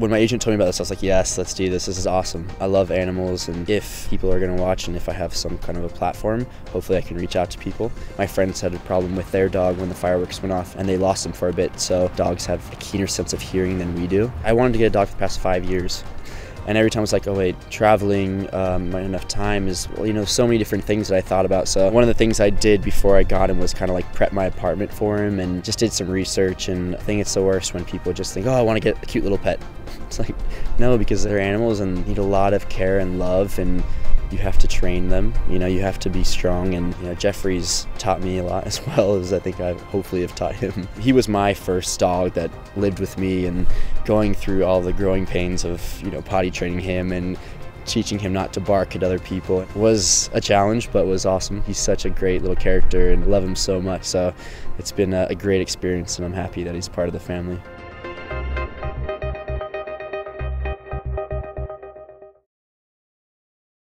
when my agent told me about this, I was like, yes, let's do this. This is awesome. I love animals, and if people are going to watch, and if I have some kind of a platform, hopefully I can reach out to people. My friends had a problem with their dog when the fireworks went off, and they lost him for a bit. So dogs have a keener sense of hearing than we do. I wanted to get a dog for the past five years. And every time I was like, oh wait, traveling, um, not enough time is, well, you know, so many different things that I thought about. So one of the things I did before I got him was kind of like prep my apartment for him and just did some research. And I think it's the worst when people just think, oh, I want to get a cute little pet. It's like, no, because they're animals and need a lot of care and love and you have to train them. You know, you have to be strong. And you know, Jeffrey's taught me a lot as well as I think I hopefully have taught him. He was my first dog that lived with me and going through all the growing pains of you know potty training him and teaching him not to bark at other people was a challenge but was awesome he's such a great little character and I love him so much so it's been a great experience and i'm happy that he's part of the family